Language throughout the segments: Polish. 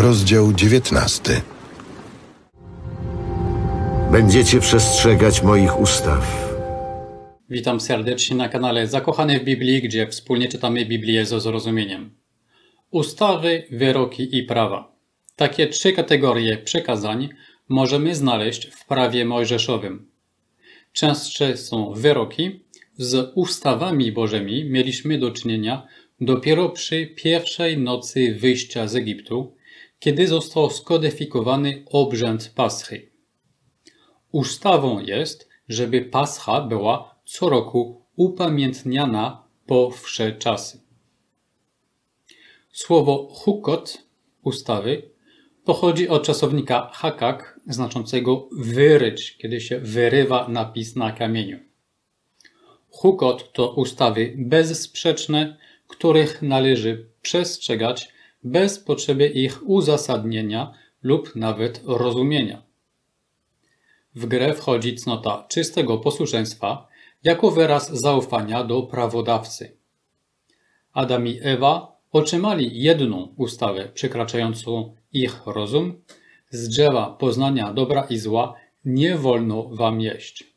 Rozdział 19. Będziecie przestrzegać moich ustaw. Witam serdecznie na kanale Zakochany w Biblii, gdzie wspólnie czytamy Biblię ze zrozumieniem. Ustawy, wyroki i prawa. Takie trzy kategorie przekazań możemy znaleźć w prawie mojżeszowym. Częstsze są wyroki. Z ustawami bożymi mieliśmy do czynienia dopiero przy pierwszej nocy wyjścia z Egiptu, kiedy został skodyfikowany obrzęd Paschy. Ustawą jest, żeby Pascha była co roku upamiętniana po wsze czasy. Słowo hukot ustawy pochodzi od czasownika hakak, znaczącego wyryć, kiedy się wyrywa napis na kamieniu. Hukot to ustawy bezsprzeczne, których należy przestrzegać bez potrzeby ich uzasadnienia lub nawet rozumienia. W grę wchodzi cnota czystego posłuszeństwa jako wyraz zaufania do prawodawcy. Adam i Ewa otrzymali jedną ustawę przekraczającą ich rozum. Z drzewa poznania dobra i zła nie wolno wam jeść.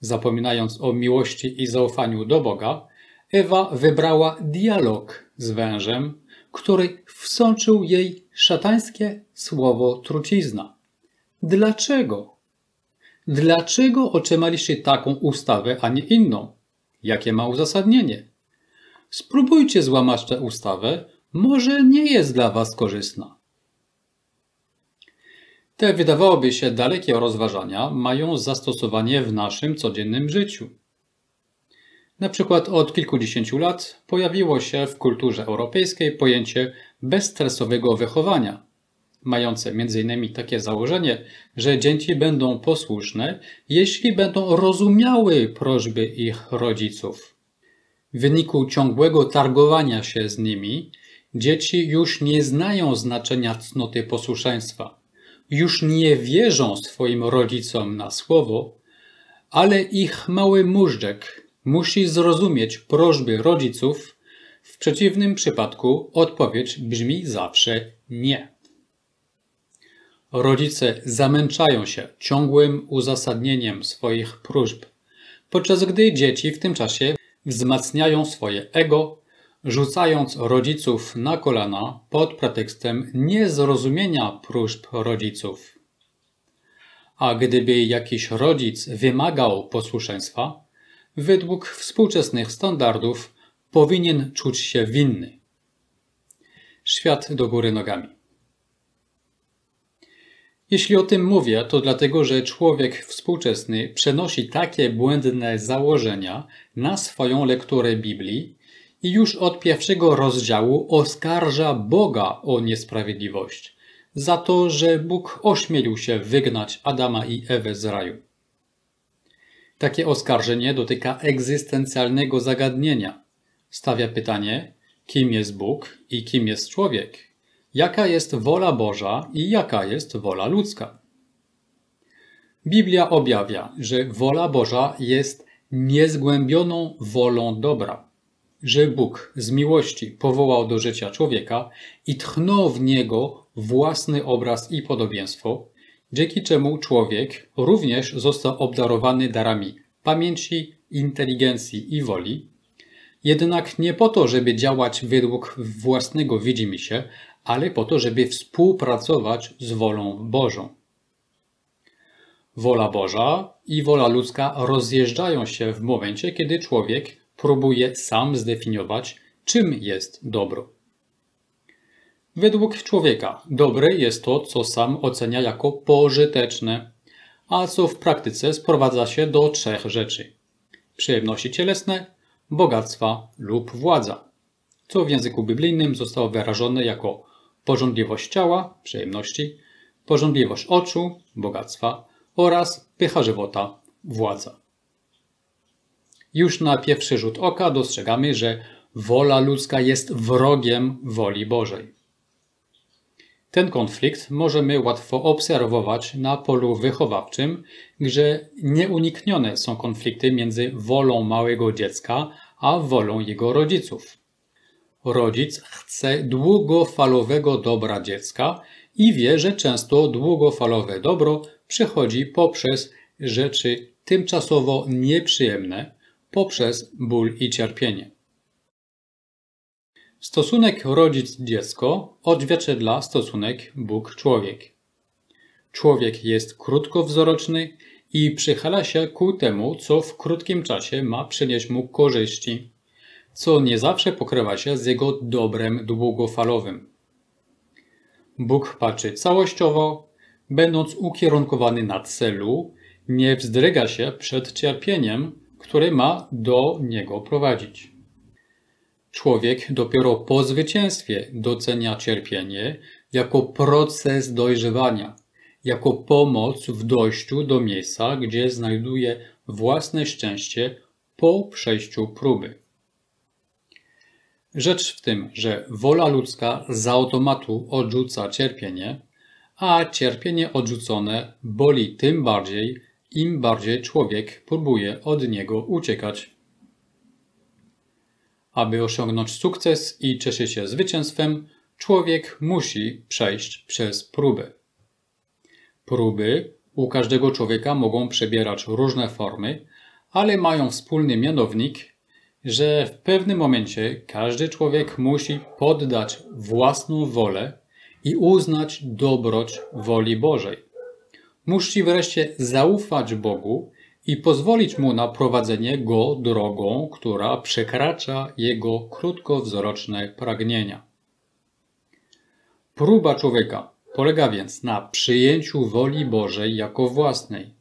Zapominając o miłości i zaufaniu do Boga, Ewa wybrała dialog z wężem, który wsączył jej szatańskie słowo trucizna. Dlaczego? Dlaczego otrzymaliście taką ustawę, a nie inną? Jakie ma uzasadnienie? Spróbujcie złamać tę ustawę, może nie jest dla Was korzystna. Te wydawałoby się dalekie rozważania mają zastosowanie w naszym codziennym życiu. Na przykład od kilkudziesięciu lat pojawiło się w kulturze europejskiej pojęcie bezstresowego wychowania, mające m.in. takie założenie, że dzieci będą posłuszne, jeśli będą rozumiały prośby ich rodziców. W wyniku ciągłego targowania się z nimi, dzieci już nie znają znaczenia cnoty posłuszeństwa, już nie wierzą swoim rodzicom na słowo, ale ich mały móżdżek musi zrozumieć prośby rodziców, w przeciwnym przypadku odpowiedź brzmi zawsze nie. Rodzice zamęczają się ciągłym uzasadnieniem swoich próśb, podczas gdy dzieci w tym czasie wzmacniają swoje ego, rzucając rodziców na kolana pod pretekstem niezrozumienia próśb rodziców. A gdyby jakiś rodzic wymagał posłuszeństwa, według współczesnych standardów powinien czuć się winny. Świat do góry nogami. Jeśli o tym mówię, to dlatego, że człowiek współczesny przenosi takie błędne założenia na swoją lekturę Biblii i już od pierwszego rozdziału oskarża Boga o niesprawiedliwość, za to, że Bóg ośmielił się wygnać Adama i Ewę z raju. Takie oskarżenie dotyka egzystencjalnego zagadnienia. Stawia pytanie, kim jest Bóg i kim jest człowiek, jaka jest wola Boża i jaka jest wola ludzka. Biblia objawia, że wola Boża jest niezgłębioną wolą dobra, że Bóg z miłości powołał do życia człowieka i tchnął w niego własny obraz i podobieństwo, dzięki czemu człowiek również został obdarowany darami pamięci, inteligencji i woli, jednak nie po to, żeby działać według własnego widzimisię, ale po to, żeby współpracować z wolą Bożą. Wola Boża i wola ludzka rozjeżdżają się w momencie, kiedy człowiek próbuje sam zdefiniować, czym jest dobro. Według człowieka dobre jest to, co sam ocenia jako pożyteczne, a co w praktyce sprowadza się do trzech rzeczy: przyjemności cielesne, bogactwa lub władza, co w języku biblijnym zostało wyrażone jako pożądliwość ciała, przyjemności, pożądliwość oczu, bogactwa oraz pycha żywota, władza. Już na pierwszy rzut oka dostrzegamy, że wola ludzka jest wrogiem woli Bożej. Ten konflikt możemy łatwo obserwować na polu wychowawczym, gdzie nieuniknione są konflikty między wolą małego dziecka a wolą jego rodziców. Rodzic chce długofalowego dobra dziecka i wie, że często długofalowe dobro przychodzi poprzez rzeczy tymczasowo nieprzyjemne, poprzez ból i cierpienie. Stosunek rodzic-dziecko odzwierciedla stosunek Bóg-człowiek. Człowiek jest krótkowzroczny i przychyla się ku temu, co w krótkim czasie ma przynieść mu korzyści, co nie zawsze pokrywa się z jego dobrem długofalowym. Bóg patrzy całościowo, będąc ukierunkowany na celu, nie wzdryga się przed cierpieniem, które ma do niego prowadzić. Człowiek dopiero po zwycięstwie docenia cierpienie jako proces dojrzewania, jako pomoc w dojściu do miejsca, gdzie znajduje własne szczęście po przejściu próby. Rzecz w tym, że wola ludzka z automatu odrzuca cierpienie, a cierpienie odrzucone boli tym bardziej, im bardziej człowiek próbuje od niego uciekać. Aby osiągnąć sukces i cieszyć się zwycięstwem, człowiek musi przejść przez próby. Próby u każdego człowieka mogą przebierać różne formy, ale mają wspólny mianownik, że w pewnym momencie każdy człowiek musi poddać własną wolę i uznać dobroć woli Bożej. Musi wreszcie zaufać Bogu i pozwolić mu na prowadzenie go drogą, która przekracza jego krótkowzroczne pragnienia. Próba człowieka polega więc na przyjęciu woli Bożej jako własnej,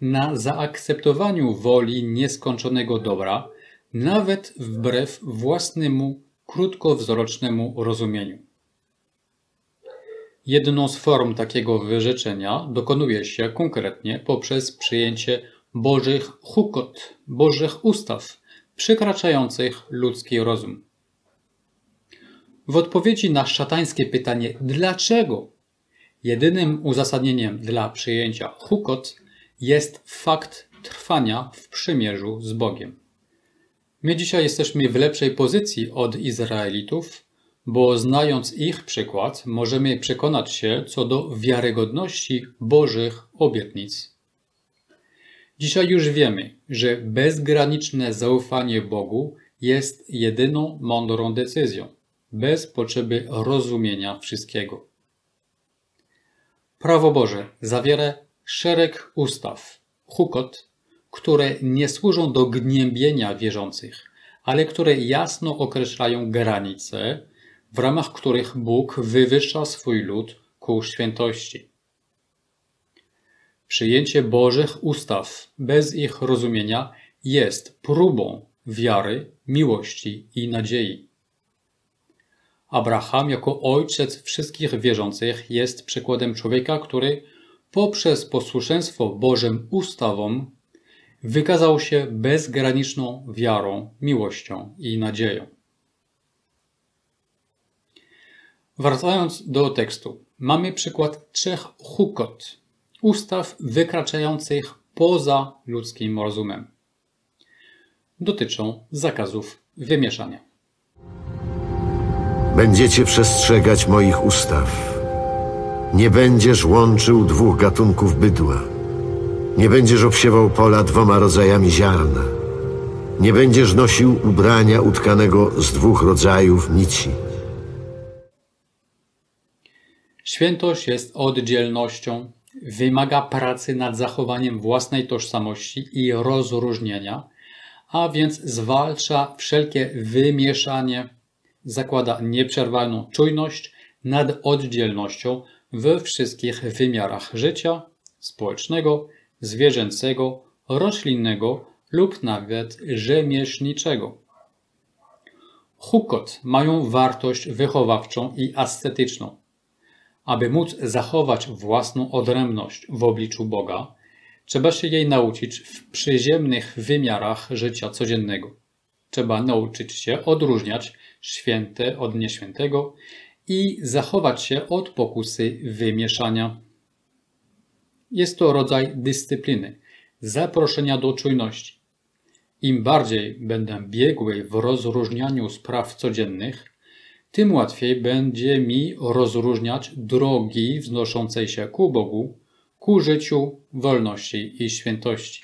na zaakceptowaniu woli nieskończonego dobra, nawet wbrew własnemu krótkowzrocznemu rozumieniu. Jedną z form takiego wyrzeczenia dokonuje się konkretnie poprzez przyjęcie Bożych hukot, Bożych ustaw, przekraczających ludzki rozum. W odpowiedzi na szatańskie pytanie dlaczego, jedynym uzasadnieniem dla przyjęcia hukot jest fakt trwania w przymierzu z Bogiem. My dzisiaj jesteśmy w lepszej pozycji od Izraelitów, bo znając ich przykład, możemy przekonać się co do wiarygodności Bożych obietnic. Dzisiaj już wiemy, że bezgraniczne zaufanie Bogu jest jedyną mądrą decyzją, bez potrzeby rozumienia wszystkiego. Prawo Boże zawiera szereg ustaw, hukot, które nie służą do gnębienia wierzących, ale które jasno określają granice, w ramach których Bóg wywyższa swój lud ku świętości. Przyjęcie Bożych ustaw bez ich rozumienia jest próbą wiary, miłości i nadziei. Abraham jako ojciec wszystkich wierzących jest przykładem człowieka, który poprzez posłuszeństwo Bożym ustawom wykazał się bezgraniczną wiarą, miłością i nadzieją. Wracając do tekstu, mamy przykład trzech hukot, ustaw wykraczających poza ludzkim rozumem. Dotyczą zakazów wymieszania. Będziecie przestrzegać moich ustaw. Nie będziesz łączył dwóch gatunków bydła. Nie będziesz obsiewał pola dwoma rodzajami ziarna. Nie będziesz nosił ubrania utkanego z dwóch rodzajów nici. Świętość jest oddzielnością, wymaga pracy nad zachowaniem własnej tożsamości i rozróżnienia, a więc zwalcza wszelkie wymieszanie, zakłada nieprzerwaną czujność nad oddzielnością we wszystkich wymiarach życia społecznego, zwierzęcego, roślinnego lub nawet rzemieślniczego. Hukot mają wartość wychowawczą i estetyczną. Aby móc zachować własną odrębność w obliczu Boga, trzeba się jej nauczyć w przyziemnych wymiarach życia codziennego. Trzeba nauczyć się odróżniać święte od nieświętego i zachować się od pokusy wymieszania. Jest to rodzaj dyscypliny, zaproszenia do czujności. Im bardziej będę biegły w rozróżnianiu spraw codziennych, tym łatwiej będzie mi rozróżniać drogi wznoszącej się ku Bogu, ku życiu, wolności i świętości.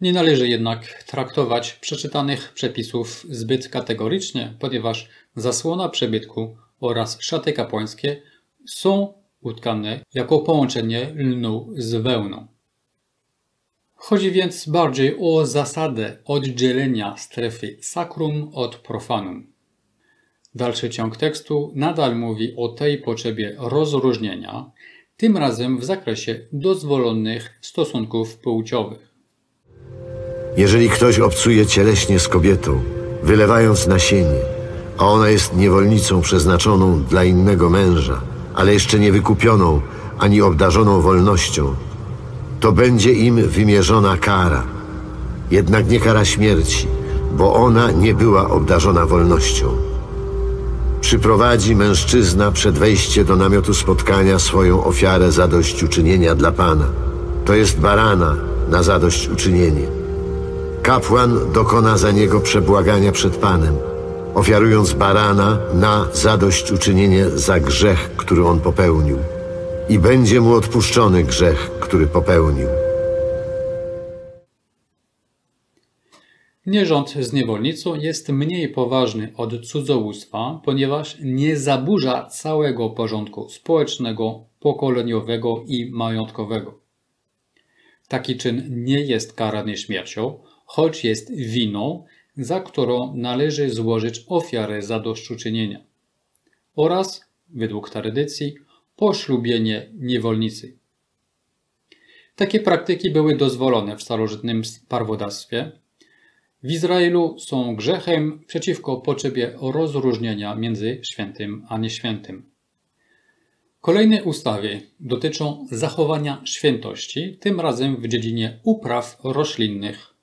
Nie należy jednak traktować przeczytanych przepisów zbyt kategorycznie, ponieważ zasłona przebytku oraz szaty kapłańskie są utkane jako połączenie lnu z wełną. Chodzi więc bardziej o zasadę oddzielenia strefy sakrum od profanum. Dalszy ciąg tekstu nadal mówi o tej potrzebie rozróżnienia, tym razem w zakresie dozwolonych stosunków płciowych. Jeżeli ktoś obcuje cieleśnie z kobietą, wylewając nasienie, a ona jest niewolnicą przeznaczoną dla innego męża, ale jeszcze nie wykupioną ani obdarzoną wolnością, to będzie im wymierzona kara. Jednak nie kara śmierci, bo ona nie była obdarzona wolnością. Przyprowadzi mężczyzna przed wejście do namiotu spotkania swoją ofiarę zadośćuczynienia dla Pana. To jest barana na zadośćuczynienie. Kapłan dokona za niego przebłagania przed Panem, ofiarując barana na zadośćuczynienie za grzech, który on popełnił. I będzie mu odpuszczony grzech, który popełnił. Nierząd z niewolnicą jest mniej poważny od cudzołóstwa, ponieważ nie zaburza całego porządku społecznego, pokoleniowego i majątkowego. Taki czyn nie jest karany śmiercią, choć jest winą, za którą należy złożyć ofiarę zadośćuczynienia oraz, według tradycji, poślubienie niewolnicy. Takie praktyki były dozwolone w starożytnym prawodawstwie. W Izraelu są grzechem przeciwko potrzebie rozróżnienia między świętym a nieświętym. Kolejne ustawy dotyczą zachowania świętości, tym razem w dziedzinie upraw roślinnych.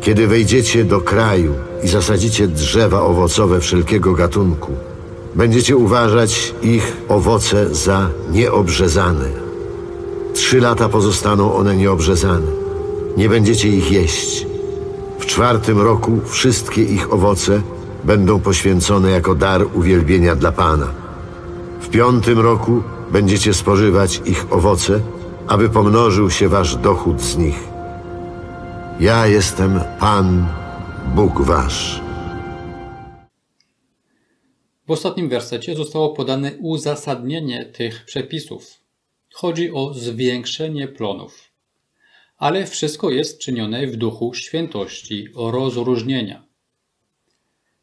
Kiedy wejdziecie do kraju i zasadzicie drzewa owocowe wszelkiego gatunku, będziecie uważać ich owoce za nieobrzezane. Trzy lata pozostaną one nieobrzezane. Nie będziecie ich jeść. W czwartym roku wszystkie ich owoce będą poświęcone jako dar uwielbienia dla Pana. W piątym roku będziecie spożywać ich owoce, aby pomnożył się wasz dochód z nich. Ja jestem Pan, Bóg wasz. W ostatnim wersecie zostało podane uzasadnienie tych przepisów. Chodzi o zwiększenie plonów. Ale wszystko jest czynione w duchu świętości, rozróżnienia.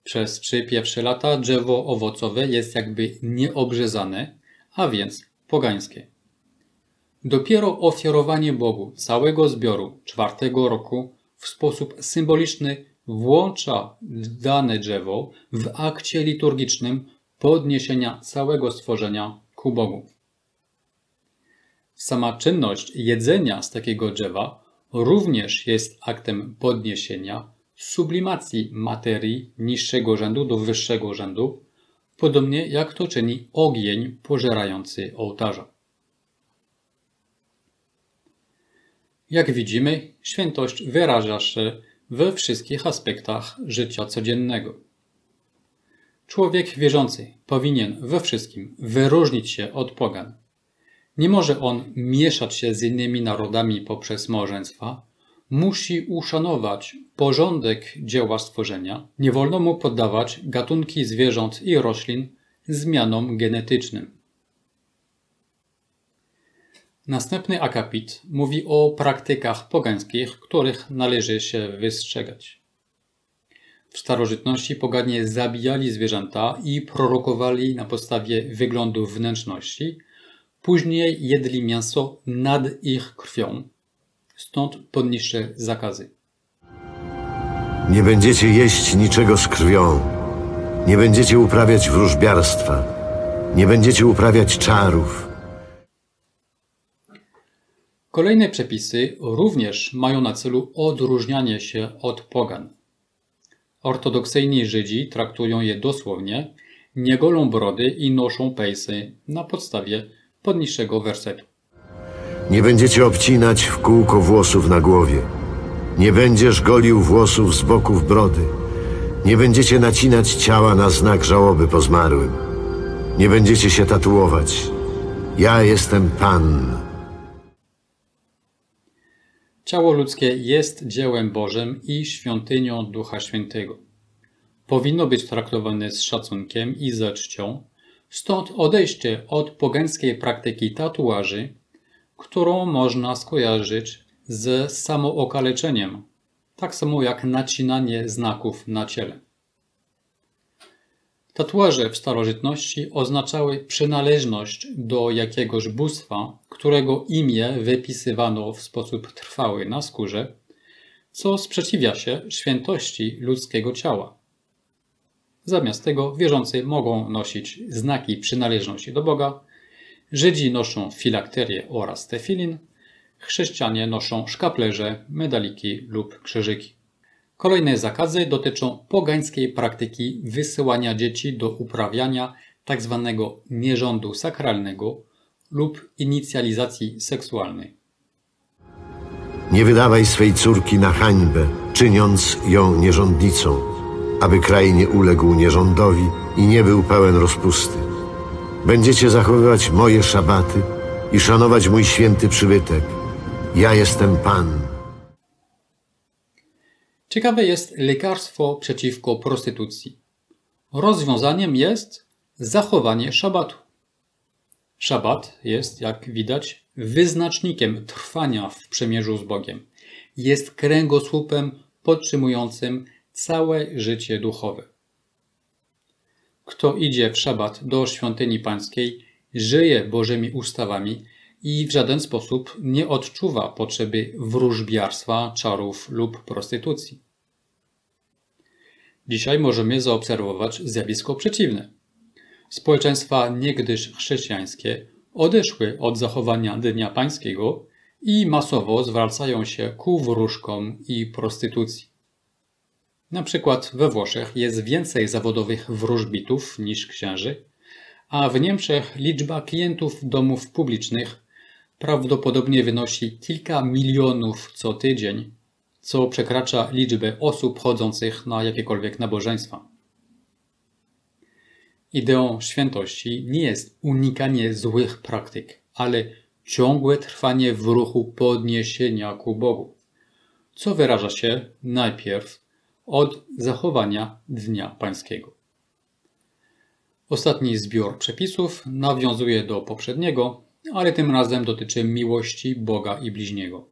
Przez trzy pierwsze lata drzewo owocowe jest jakby nieobrzezane, a więc pogańskie. Dopiero ofiarowanie Bogu całego zbioru czwartego roku w sposób symboliczny włącza dane drzewo w akcie liturgicznym podniesienia całego stworzenia ku Bogu. Sama czynność jedzenia z takiego drzewa również jest aktem podniesienia, sublimacji materii niższego rzędu do wyższego rzędu, podobnie jak to czyni ogień pożerający ołtarza. Jak widzimy, świętość wyraża się we wszystkich aspektach życia codziennego. Człowiek wierzący powinien we wszystkim wyróżnić się od pogan. Nie może on mieszać się z innymi narodami poprzez małżeństwa, musi uszanować porządek dzieła stworzenia, nie wolno mu poddawać gatunki zwierząt i roślin zmianom genetycznym. Następny akapit mówi o praktykach pogańskich, których należy się wystrzegać. W starożytności poganie zabijali zwierzęta i prorokowali na podstawie wyglądu wnętrzności, później jedli mięso nad ich krwią, stąd podniższe zakazy. Nie będziecie jeść niczego z krwią, nie będziecie uprawiać wróżbiarstwa, nie będziecie uprawiać czarów, Kolejne przepisy również mają na celu odróżnianie się od pogan. Ortodoksyjni Żydzi traktują je dosłownie, nie golą brody i noszą pejsy na podstawie podniższego wersetu. Nie będziecie obcinać w kółko włosów na głowie. Nie będziesz golił włosów z boków brody. Nie będziecie nacinać ciała na znak żałoby po zmarłym. Nie będziecie się tatuować. Ja jestem Pan. Ciało ludzkie jest dziełem Bożym i świątynią Ducha Świętego. Powinno być traktowane z szacunkiem i ze czcią, stąd odejście od pogańskiej praktyki tatuaży, którą można skojarzyć z samookaleczeniem, tak samo jak nacinanie znaków na ciele. Tatuaże w starożytności oznaczały przynależność do jakiegoś bóstwa, którego imię wypisywano w sposób trwały na skórze, co sprzeciwia się świętości ludzkiego ciała. Zamiast tego wierzący mogą nosić znaki przynależności do Boga, Żydzi noszą filakterię oraz tefilin, chrześcijanie noszą szkaplerze, medaliki lub krzyżyki. Kolejne zakazy dotyczą pogańskiej praktyki wysyłania dzieci do uprawiania tzw. Tak nierządu sakralnego lub inicjalizacji seksualnej. Nie wydawaj swej córki na hańbę, czyniąc ją nierządnicą, aby kraj nie uległ nierządowi i nie był pełen rozpusty. Będziecie zachowywać moje szabaty i szanować mój święty przybytek. Ja jestem Pan. Ciekawe jest lekarstwo przeciwko prostytucji. Rozwiązaniem jest zachowanie szabatu. Szabat jest, jak widać, wyznacznikiem trwania w przemierzu z Bogiem. Jest kręgosłupem podtrzymującym całe życie duchowe. Kto idzie w szabat do świątyni pańskiej, żyje Bożymi ustawami i w żaden sposób nie odczuwa potrzeby wróżbiarstwa, czarów lub prostytucji. Dzisiaj możemy zaobserwować zjawisko przeciwne. Społeczeństwa niegdyś chrześcijańskie odeszły od zachowania Dnia Pańskiego i masowo zwracają się ku wróżkom i prostytucji. Na przykład we Włoszech jest więcej zawodowych wróżbitów niż księży, a w Niemczech liczba klientów domów publicznych prawdopodobnie wynosi kilka milionów co tydzień, co przekracza liczbę osób chodzących na jakiekolwiek nabożeństwa. Ideą świętości nie jest unikanie złych praktyk, ale ciągłe trwanie w ruchu podniesienia ku Bogu, co wyraża się najpierw od zachowania Dnia Pańskiego. Ostatni zbiór przepisów nawiązuje do poprzedniego, ale tym razem dotyczy miłości Boga i bliźniego.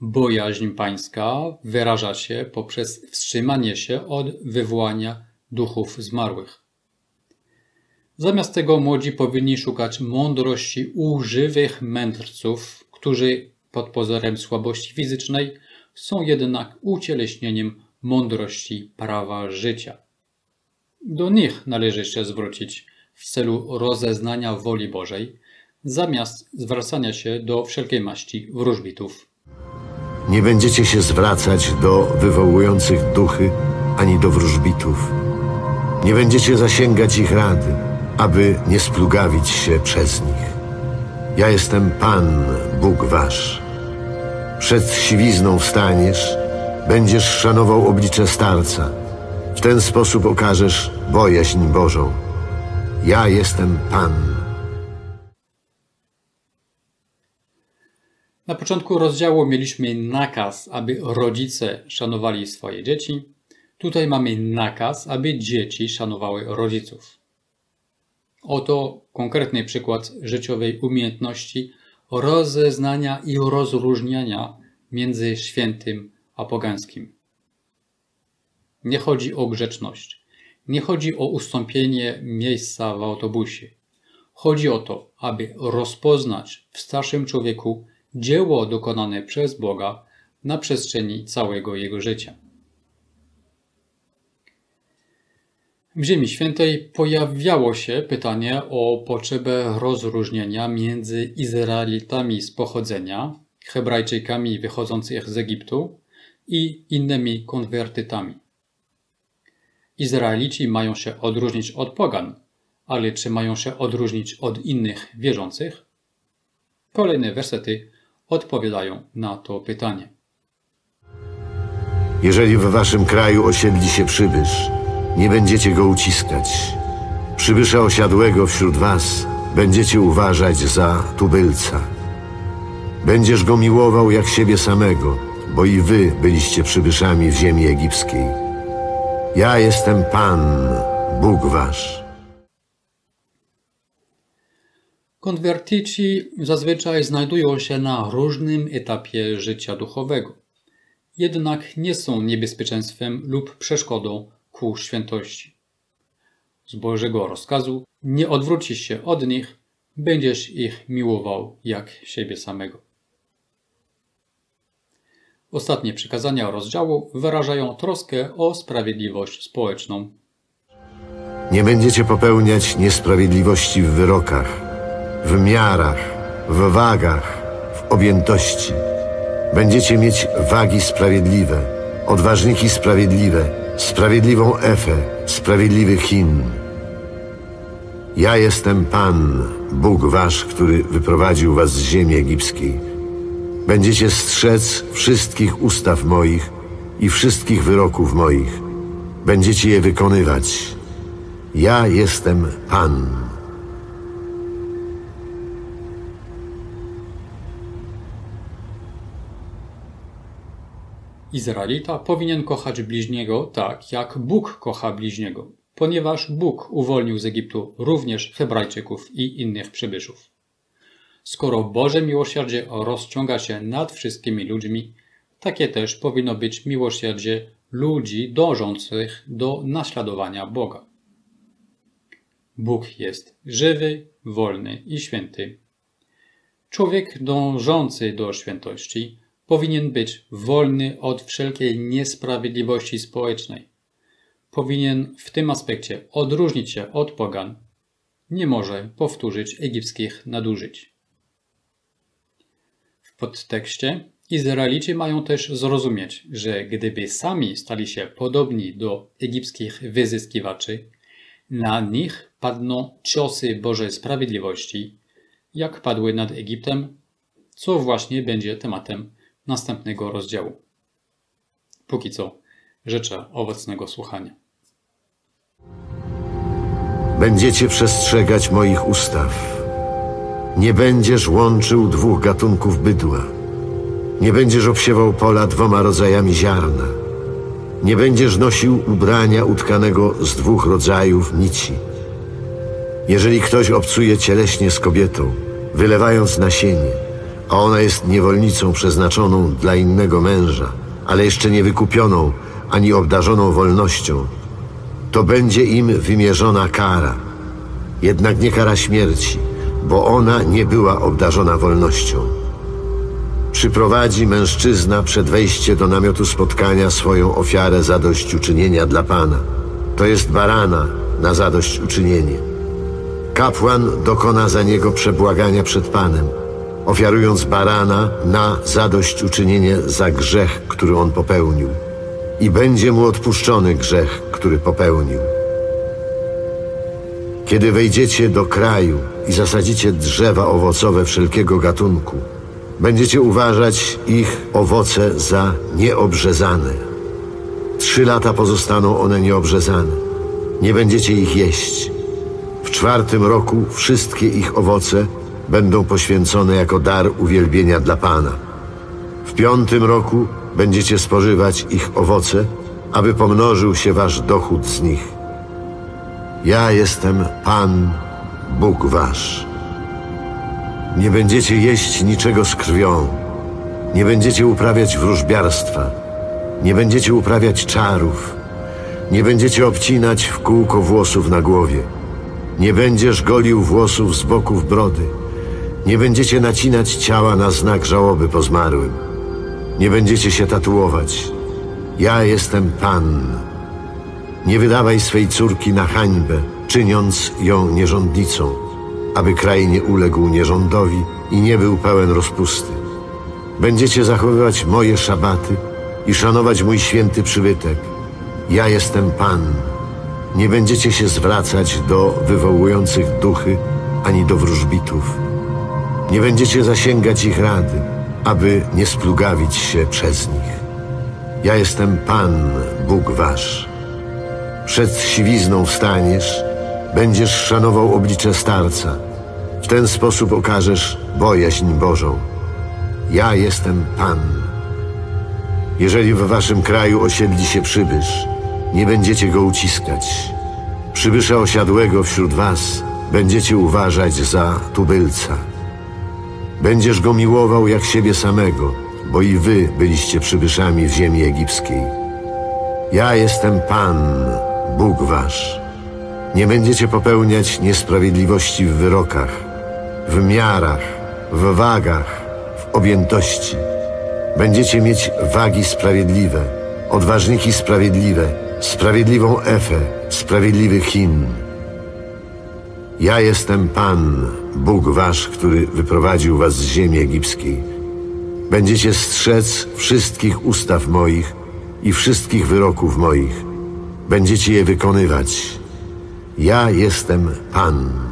Bojaźń pańska wyraża się poprzez wstrzymanie się od wywołania duchów zmarłych. Zamiast tego młodzi powinni szukać mądrości u żywych mędrców, którzy pod pozorem słabości fizycznej są jednak ucieleśnieniem mądrości prawa życia. Do nich należy się zwrócić w celu rozeznania woli Bożej, zamiast zwracania się do wszelkiej maści wróżbitów. Nie będziecie się zwracać do wywołujących duchy ani do wróżbitów. Nie będziecie zasięgać ich rady, aby nie splugawić się przez nich. Ja jestem Pan, Bóg wasz. Przed siwizną wstaniesz, będziesz szanował oblicze starca. W ten sposób okażesz bojaźń Bożą. Ja jestem Pan. Na początku rozdziału mieliśmy nakaz, aby rodzice szanowali swoje dzieci. Tutaj mamy nakaz, aby dzieci szanowały rodziców. Oto konkretny przykład życiowej umiejętności rozeznania i rozróżniania między świętym a pogańskim. Nie chodzi o grzeczność. Nie chodzi o ustąpienie miejsca w autobusie. Chodzi o to, aby rozpoznać w starszym człowieku dzieło dokonane przez Boga na przestrzeni całego jego życia. W Ziemi Świętej pojawiało się pytanie o potrzebę rozróżnienia między Izraelitami z pochodzenia, Hebrajczykami wychodzących z Egiptu i innymi konwertytami. Izraelici mają się odróżnić od pogan, ale czy mają się odróżnić od innych wierzących? Kolejne wersety odpowiadają na to pytanie. Jeżeli w waszym kraju osiedli się przybysz, nie będziecie go uciskać. Przybysza osiadłego wśród was będziecie uważać za tubylca. Będziesz go miłował jak siebie samego, bo i wy byliście przybyszami w ziemi egipskiej. Ja jestem Pan, Bóg wasz. Konwertyci zazwyczaj znajdują się na różnym etapie życia duchowego. Jednak nie są niebezpieczeństwem lub przeszkodą ku świętości. Z Bożego rozkazu nie odwrócisz się od nich, będziesz ich miłował jak siebie samego. Ostatnie przykazania rozdziału wyrażają troskę o sprawiedliwość społeczną. Nie będziecie popełniać niesprawiedliwości w wyrokach, w miarach, w wagach, w objętości. Będziecie mieć wagi sprawiedliwe, odważniki sprawiedliwe, sprawiedliwą Efę, sprawiedliwy Chin. Ja jestem Pan, Bóg wasz, który wyprowadził was z ziemi egipskiej. Będziecie strzec wszystkich ustaw moich i wszystkich wyroków moich. Będziecie je wykonywać. Ja jestem Pan. Izraelita powinien kochać bliźniego tak, jak Bóg kocha bliźniego, ponieważ Bóg uwolnił z Egiptu również Hebrajczyków i innych przybyszów. Skoro Boże miłosierdzie rozciąga się nad wszystkimi ludźmi, takie też powinno być miłosierdzie ludzi dążących do naśladowania Boga. Bóg jest żywy, wolny i święty. Człowiek dążący do świętości powinien być wolny od wszelkiej niesprawiedliwości społecznej. Powinien w tym aspekcie odróżnić się od pogan. Nie może powtórzyć egipskich nadużyć. W podtekście Izraelici mają też zrozumieć, że gdyby sami stali się podobni do egipskich wyzyskiwaczy, na nich padną ciosy Bożej Sprawiedliwości, jak padły nad Egiptem, co właśnie będzie tematem następnego rozdziału. Póki co życzę owocnego słuchania. Będziecie przestrzegać moich ustaw. Nie będziesz łączył dwóch gatunków bydła. Nie będziesz obsiewał pola dwoma rodzajami ziarna. Nie będziesz nosił ubrania utkanego z dwóch rodzajów nici. Jeżeli ktoś obcuje cieleśnie z kobietą, wylewając nasienie, a ona jest niewolnicą przeznaczoną dla innego męża, ale jeszcze nie wykupioną ani obdarzoną wolnością, to będzie im wymierzona kara. Jednak nie kara śmierci, bo ona nie była obdarzona wolnością. Przyprowadzi mężczyzna przed wejście do namiotu spotkania swoją ofiarę zadośćuczynienia dla Pana. To jest barana na zadośćuczynienie. Kapłan dokona za niego przebłagania przed Panem – ofiarując barana na zadośćuczynienie za grzech, który on popełnił. I będzie mu odpuszczony grzech, który popełnił. Kiedy wejdziecie do kraju i zasadzicie drzewa owocowe wszelkiego gatunku, będziecie uważać ich owoce za nieobrzezane. Trzy lata pozostaną one nieobrzezane. Nie będziecie ich jeść. W czwartym roku wszystkie ich owoce będą poświęcone jako dar uwielbienia dla Pana. W piątym roku będziecie spożywać ich owoce, aby pomnożył się wasz dochód z nich. Ja jestem Pan, Bóg wasz. Nie będziecie jeść niczego z krwią, nie będziecie uprawiać wróżbiarstwa, nie będziecie uprawiać czarów, nie będziecie obcinać w kółko włosów na głowie, nie będziesz golił włosów z boków brody, nie będziecie nacinać ciała na znak żałoby po zmarłym. Nie będziecie się tatuować. Ja jestem Pan. Nie wydawaj swej córki na hańbę, czyniąc ją nierządnicą, aby kraj nie uległ nierządowi i nie był pełen rozpusty. Będziecie zachowywać moje szabaty i szanować mój święty przybytek. Ja jestem Pan. Nie będziecie się zwracać do wywołujących duchy ani do wróżbitów nie będziecie zasięgać ich rady, aby nie splugawić się przez nich. Ja jestem Pan, Bóg wasz. Przed siwizną wstaniesz, będziesz szanował oblicze starca. W ten sposób okażesz bojaźń Bożą. Ja jestem Pan. Jeżeli w waszym kraju osiedli się przybysz, nie będziecie go uciskać. Przybysza osiadłego wśród was będziecie uważać za tubylca. Będziesz go miłował jak siebie samego, bo i wy byliście przybyszami w ziemi egipskiej. Ja jestem Pan, Bóg wasz. Nie będziecie popełniać niesprawiedliwości w wyrokach, w miarach, w wagach, w objętości. Będziecie mieć wagi sprawiedliwe, odważniki sprawiedliwe, sprawiedliwą Efę, sprawiedliwy Chin. Ja jestem Pan, Bóg wasz, który wyprowadził was z ziemi egipskiej. Będziecie strzec wszystkich ustaw moich i wszystkich wyroków moich. Będziecie je wykonywać. Ja jestem Pan.